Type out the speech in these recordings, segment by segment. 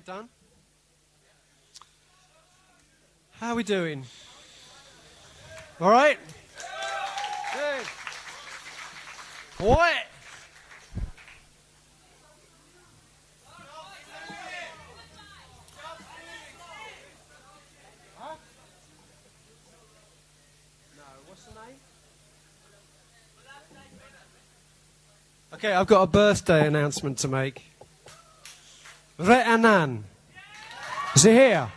right, done. How are we doing? All right? Good. What? Okay, I've got a birthday announcement to make. Re'anan. Is he here?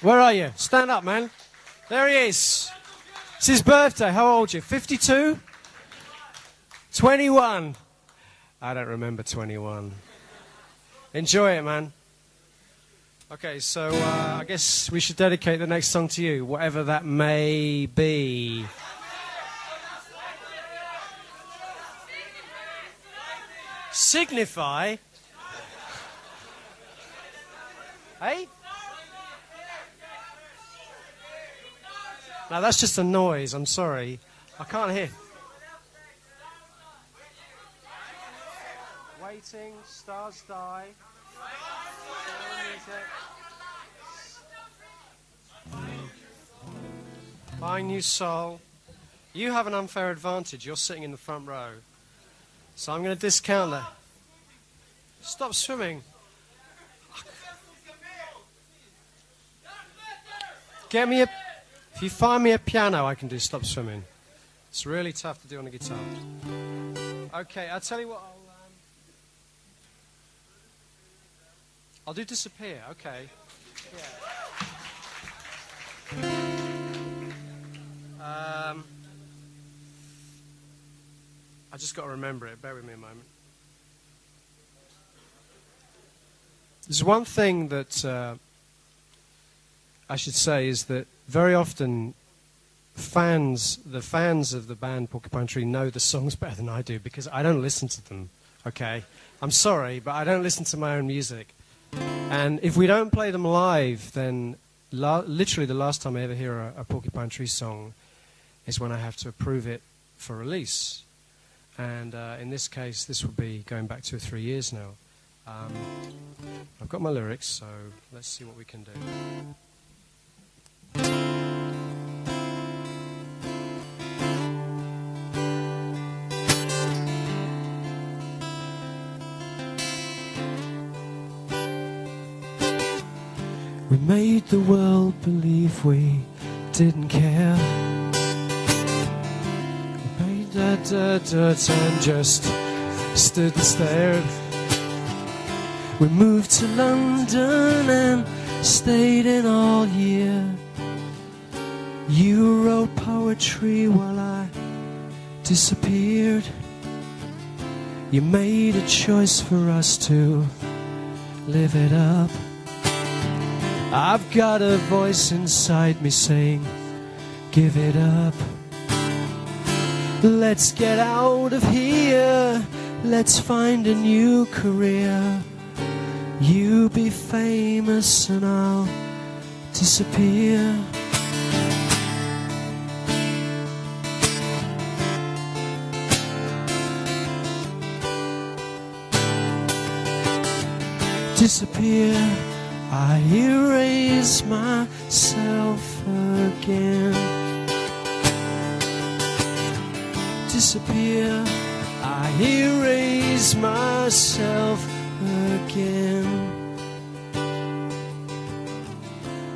Where are you? Stand up, man. There he is. It's his birthday. How old are you? 52? 21. I don't remember 21. Enjoy it, man. Okay, so uh, I guess we should dedicate the next song to you, whatever that may be. Signify? Hey? No, that's just a noise. I'm sorry. I can't hear. Waiting, stars die. Buying new soul. You have an unfair advantage. You're sitting in the front row. So I'm going to discount that. Stop swimming. Get me a. If you find me a piano, I can do stop swimming. It's really tough to do on a guitar. Okay, I'll tell you what. I'll, um, I'll do disappear. Okay. Yeah. Um, I just got to remember it. Bear with me a moment. There's one thing that. Uh, I should say is that very often fans, the fans of the band Porcupine Tree know the songs better than I do because I don't listen to them. Okay, I'm sorry, but I don't listen to my own music. And if we don't play them live, then la- literally the last time I ever hear a, a Porcupine Tree song is when I have to approve it for release. And uh, in this case, this will be going back two or three years now. Um, I've got my lyrics, so let's see what we can do. We made the world believe we didn't care. We made that dirt, dirt and just stood and stared. We moved to London and stayed in all year. You wrote poetry while I disappeared. You made a choice for us to live it up. I've got a voice inside me saying, Give it up. Let's get out of here. Let's find a new career. You be famous and I'll disappear. Disappear. I erase myself again. Disappear. I erase myself again.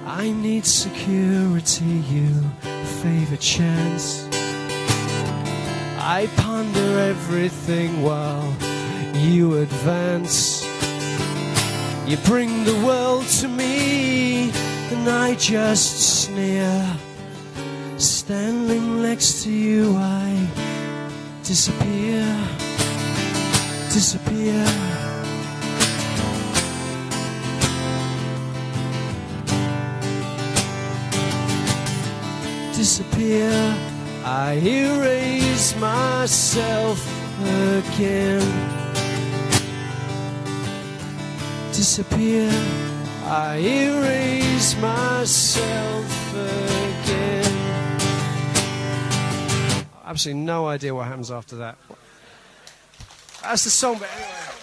I need security, you favor chance. I ponder everything while you advance. You bring the world to me, and I just sneer. Standing next to you, I disappear, disappear. Disappear, I erase myself again disappear. I erase myself again. Absolutely no idea what happens after that. That's the song, but anyway.